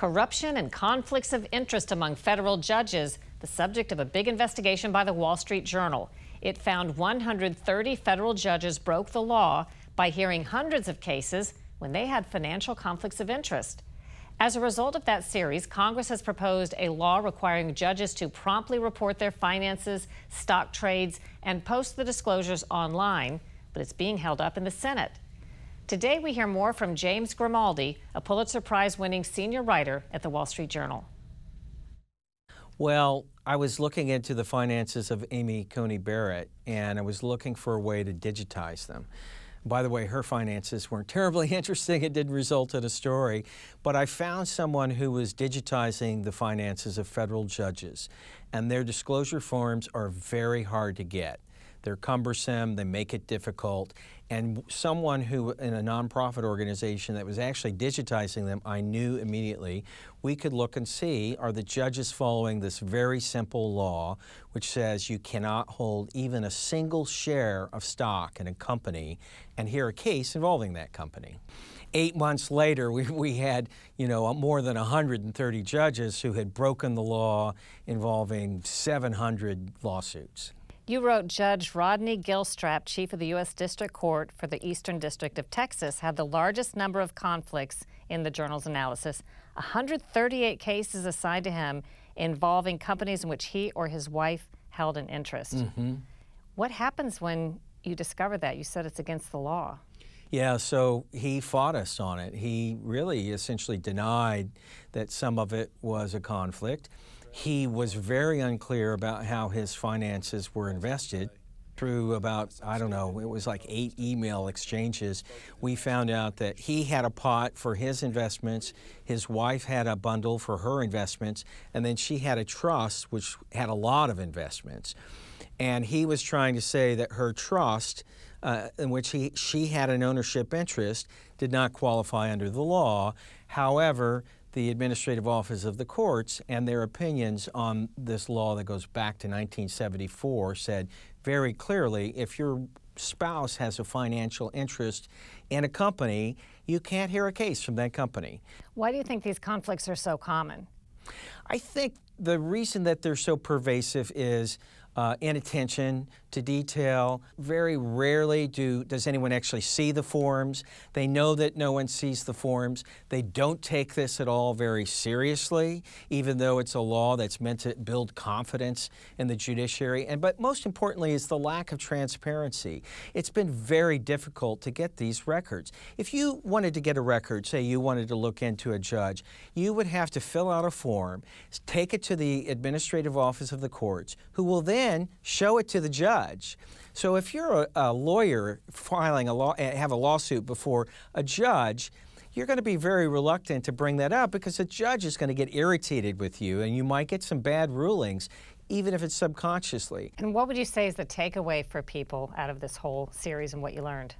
Corruption and conflicts of interest among federal judges, the subject of a big investigation by the Wall Street Journal. It found 130 federal judges broke the law by hearing hundreds of cases when they had financial conflicts of interest. As a result of that series, Congress has proposed a law requiring judges to promptly report their finances, stock trades, and post the disclosures online, but it's being held up in the Senate. Today, we hear more from James Grimaldi, a Pulitzer Prize winning senior writer at the Wall Street Journal. Well, I was looking into the finances of Amy Coney Barrett, and I was looking for a way to digitize them. By the way, her finances weren't terribly interesting. It didn't result in a story. But I found someone who was digitizing the finances of federal judges, and their disclosure forms are very hard to get. They're cumbersome, they make it difficult. And someone who, in a nonprofit organization that was actually digitizing them, I knew immediately we could look and see are the judges following this very simple law, which says you cannot hold even a single share of stock in a company and hear a case involving that company eight months later, we, we had, you know, more than 130 judges who had broken the law involving 700 lawsuits. You wrote Judge Rodney Gilstrap, Chief of the U.S. District Court for the Eastern District of Texas, had the largest number of conflicts in the journal's analysis 138 cases assigned to him involving companies in which he or his wife held an interest. Mm -hmm. What happens when you discover that? You said it's against the law. Yeah, so he fought us on it. He really essentially denied that some of it was a conflict. He was very unclear about how his finances were invested. Through about, I don't know, it was like eight email exchanges, we found out that he had a pot for his investments, his wife had a bundle for her investments, and then she had a trust which had a lot of investments. And he was trying to say that her trust, uh, in which he, she had an ownership interest, did not qualify under the law. However, the administrative office of the courts and their opinions on this law that goes back to 1974 said very clearly if your spouse has a financial interest in a company, you can't hear a case from that company. Why do you think these conflicts are so common? I think the reason that they're so pervasive is uh, inattention to detail. Very rarely do, does anyone actually see the forms. They know that no one sees the forms. They don't take this at all very seriously, even though it's a law that's meant to build confidence in the judiciary. And But most importantly is the lack of transparency. It's been very difficult to get these records. If you wanted to get a record, say you wanted to look into a judge, you would have to fill out a form, take it to the administrative office of the courts, who will then show it to the judge judge. So if you're a, a lawyer filing a law, eh, have a lawsuit before a judge, you're going to be very reluctant to bring that up because the judge is going to get irritated with you and you might get some bad rulings even if it's subconsciously. And what would you say is the takeaway for people out of this whole series and what you learned?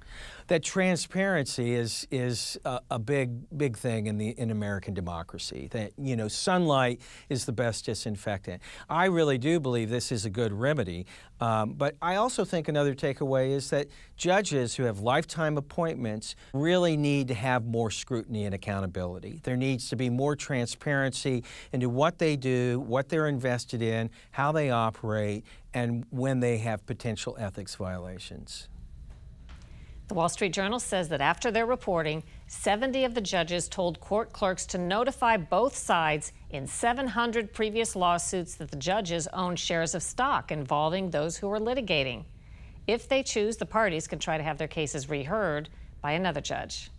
That transparency is is a, a, big big thing in the in American democracy. That you know sunlight is the best disinfectant. I really do believe this is a good remedy. Um, but I also think another takeaway is that judges who have lifetime appointments really need to have more scrutiny and accountability. There needs to be more transparency into what they do, what they're invested in, how they operate, and when they have potential ethics violations. The Wall Street Journal says that after their reporting, 70 of the judges told court clerks to notify both sides in 700 previous lawsuits that the judges own shares of stock involving those who are litigating. If they choose, the parties can try to have their cases reheard by another judge.